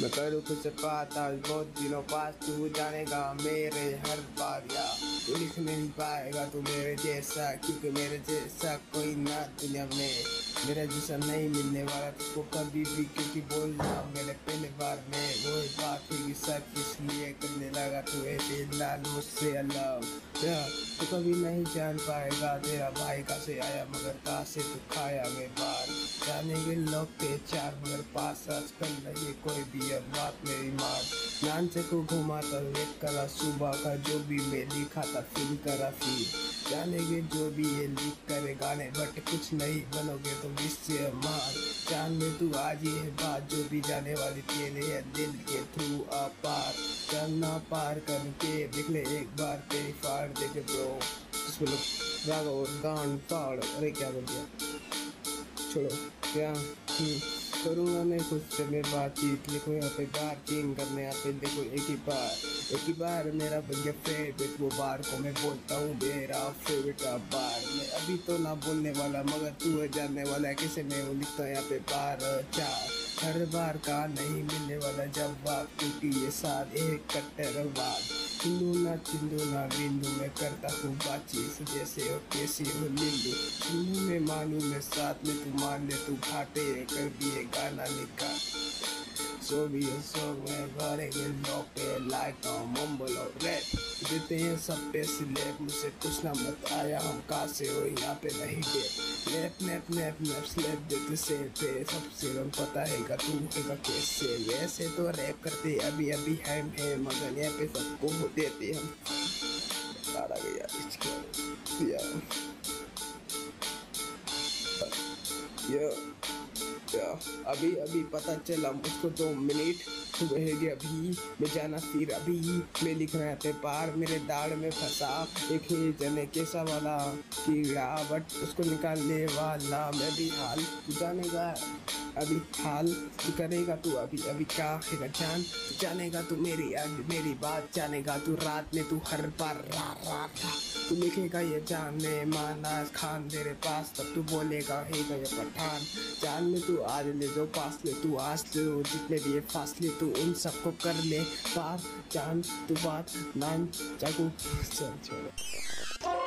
मैं करूँ तुझसे बात बहुत दिनों पास तू जानेगा मेरे हर बार, या लिख नहीं पाएगा तू मेरे जैसा, क्योंकि मेरे जैसा कोई ना दुनिया में। मेरा जैसा नहीं मिलने वाला तुझको कभी भी, क्योंकि बोलना मैंने पहले बार में वो बात ही सब इसलिए करने लगा, तू ऐसे लालू से अलग या, तू कभी नहीं जान पाएगा, तेरा भाई का से आया, मगर कहा से तू खाया, मैं बार जाने के चार मगर पास आज कल नहीं कोई भी अब बात मेरी मार। नान से को घुमाता वेट करा सुबह का जो भी मैं लिखा था फील करा फील जाने के जो भी ये लिख करे गाने, बट कुछ नहीं बनोगे तुम इससे मार। जान में तू आज ये बात जो भी जाने वाली तेरे है दिल के थ्रू अपार। करना पार करके देख ले एक बार तेरी फाड़ देखे ब्रो लोग रागा गान फाड़, अरे क्या बोल दिया? छोड़ो। क्या? हम्म, करूँगा मैं खुद से बातचीत। लिखो यहाँ पे बार चीन करने यहाँ पे देखो एक ही बार एक ही बार मेरा बन गया फेवरेट वो बार को मैं बोलता हूँ मेरा फेवरेट बार। मैं अभी तो ना बोलने वाला मगर तू है जानने वाला। है कैसे मैं वो लिखता हूँ यहाँ पे बार चार हर बार का नहीं मिलने वाला जवाब क्योंकि ये साल एक कट्टर वाद हिंदू चिंदूला बिंदु में करता हूँ बातचीत जैसे और कैसी हो नींदू हिंदू में मानू मैं साथ में तू मान ले तू घाटे कर दिए गाना लिखा सो भी सो में भरेंगे के लोग पे लाइक मुंबल और रैप देते हैं सब पे सिलेप मुझसे कुछ ना मत आया, हम कहाँ से हो, यहाँ पे नहीं दे nap nap nap nap slap देते से पे सबसे रंग पता है का तू होगा कैसे। वैसे तो रैप करते अभी अभी हम है, मगर यहाँ पे सबको देते हम सारा गया इसके या। या। अभी अभी पता चला मुझको दो मिनट हुए हैं अभी। मैं जाना फिर अभी। मैं लिख रहा पे पार मेरे दाढ़ में फंसा एक है जने कैसा वाला कीड़ा, बट उसको निकालने वाला मैं भी हाल जानेगा। अभी हाल करेगा तू अभी अभी क्या है जान? जानेगा तू मेरी आज मेरी बात। जानेगा तू रात में तू हर बार रा रा रा। तू लिखेगा ये जानने माना खान तेरे पास, तब तू बोलेगा, हे ये पठान। जान में तू आज ले जो पास ले तू आज ले वो जितने भी पास ले तू, उन सबको कर ले। पार जान, तू बात नान, जागू, चल छोड़ो